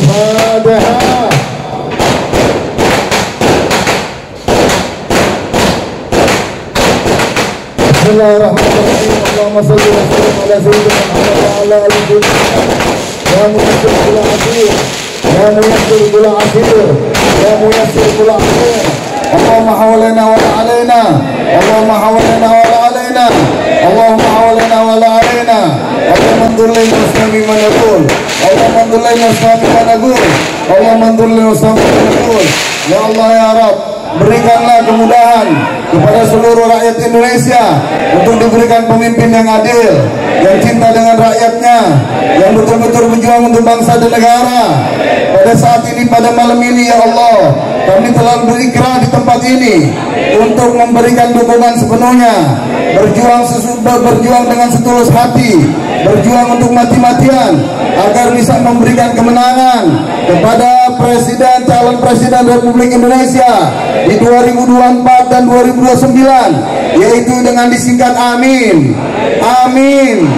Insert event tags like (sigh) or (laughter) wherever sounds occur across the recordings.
الفاتحة بسم الله الرحمن الرحيم اللهم صل وسلم على سيدنا محمد وعلى آله وصحبه يا ميسر بلا عسير يا ميسر بلا عسير يا ميسر بلا عسير اللهم حوالينا ولا علينا اللهم حوالينا ولا علينا اللهم حوالينا ولا علينا اللهم انظر للمسلمين من يقول اللهم انظر للمسلمين من يقول اللهم انظر للمسلمين من يقول يا الله يا رب berikanlah kemudahan kepada seluruh rakyat Indonesia untuk diberikan pemimpin yang adil, yang cinta dengan rakyatnya, yang betul-betul berjuang untuk bangsa dan negara. Pada saat ini, pada malam ini, ya Allah, kami telah berikrar di tempat ini untuk memberikan dukungan sepenuhnya, berjuang sesudah berjuang dengan setulus hati, berjuang untuk mati-matian agar bisa memberikan kemenangan kepada Presiden calon Presiden Republik Indonesia di 2024 dan 2029 yaitu dengan disingkat Amin. Amin.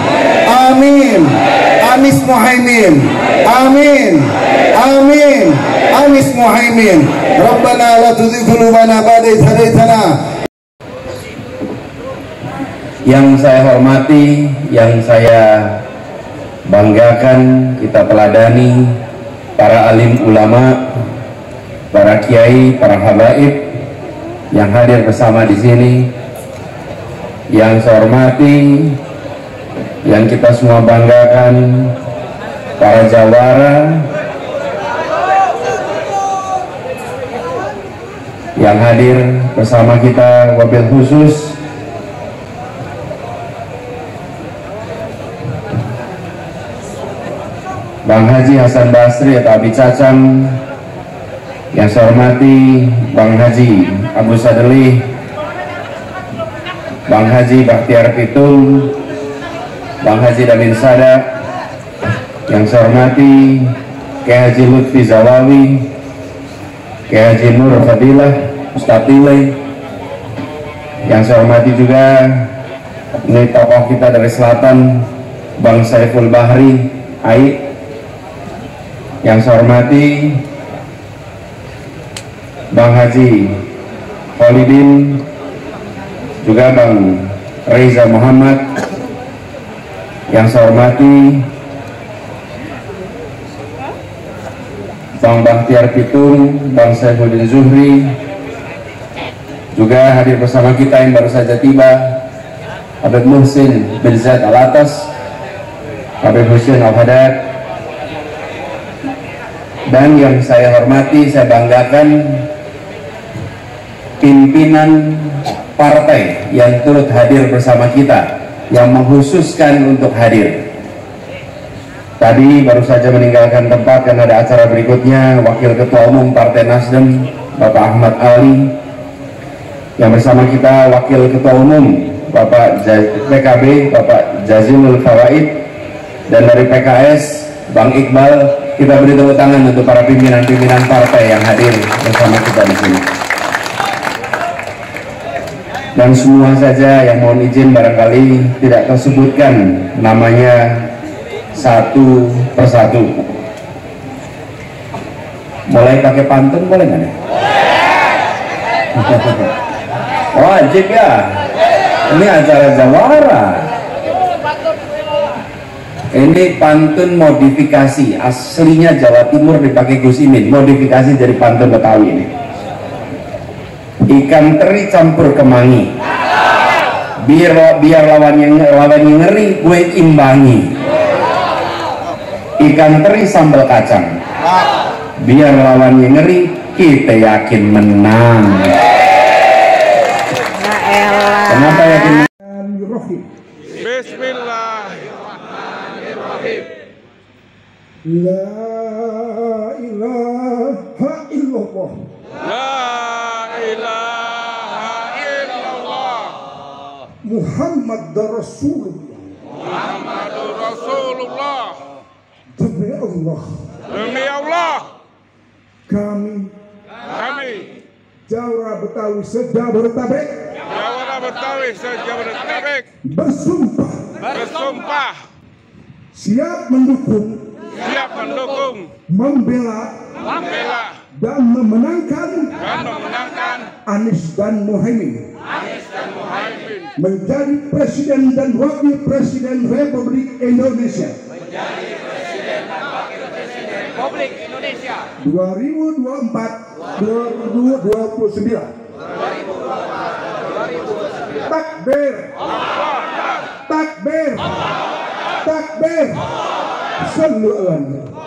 Amin. Amis Muhaimin Amin. Amin. Amis Muhaimin Rabbana la tuzigh qulubana ba'da idh yang saya hormati, yang saya banggakan, kita teladani para alim ulama, para kiai, para habaib yang hadir bersama di sini. Yang saya hormati, yang kita semua banggakan, para jawara yang hadir bersama kita wabil khusus Bang Haji Hasan Basri atau Abi Cacam yang saya hormati Bang Haji Abu Sadeli Bang Haji Bakhtiar Pitung Bang Haji Damin Sada yang saya hormati Kiai Haji Lutfi Zawawi Kiai Haji Nur Fadilah Ustaz Tile yang saya hormati juga ini tokoh kita dari selatan Bang Saiful Bahri Aik yang saya hormati Bang Haji Khalidin juga Bang Reza Muhammad. Yang saya hormati Bang Bahtiar Pitung, Bang Saifuddin Zuhri juga hadir bersama kita yang baru saja tiba Habib Muhsin bin Zaid Alatas Habib Hussein Al-Haddad dan yang saya hormati, saya banggakan pimpinan partai yang turut hadir bersama kita yang menghususkan untuk hadir. Tadi baru saja meninggalkan tempat karena ada acara berikutnya Wakil Ketua Umum Partai Nasdem Bapak Ahmad Ali. Yang bersama kita Wakil Ketua Umum Bapak PKB Bapak Jazilul Fawaid. Dan dari PKS Bang Iqbal kita beri tepuk tangan untuk para pimpinan-pimpinan partai yang hadir bersama kita di sini. Dan semua saja yang mohon izin barangkali tidak tersebutkan namanya satu persatu. Mulai pakai pantun boleh nggak nih? (laughs) Wajib ya. Ini acara jawara ini pantun modifikasi aslinya Jawa Timur dipakai Gus Imin modifikasi dari pantun Betawi ini. Ikan teri campur kemangi biar biar lawannya lawannya ngeri gue imbangi. Ikan teri sambal kacang. Biar lawannya ngeri kita yakin menang. Kenapa yakin Bismillah La ilaha illallah. La ilaha illallah. Muhammad Rasulullah. Muhammadur Rasulullah. Demi Allah. Demi Allah. Kami. Kami. Jawara Betawi Sejabodetabek Jawara Betawi Sejabodetabek Bersumpah. Bersumpah Siap mendukung Siap mendukung. Membela membela. dan memenangkan dan memenangkan. Anies dan Mohaimin. Anies dan Muhaimin menjadi Presiden dan Wakil Presiden Republik Indonesia. Republik Indonesia. 2024 2029 Takbir. Takbir عليه صلوا على النبي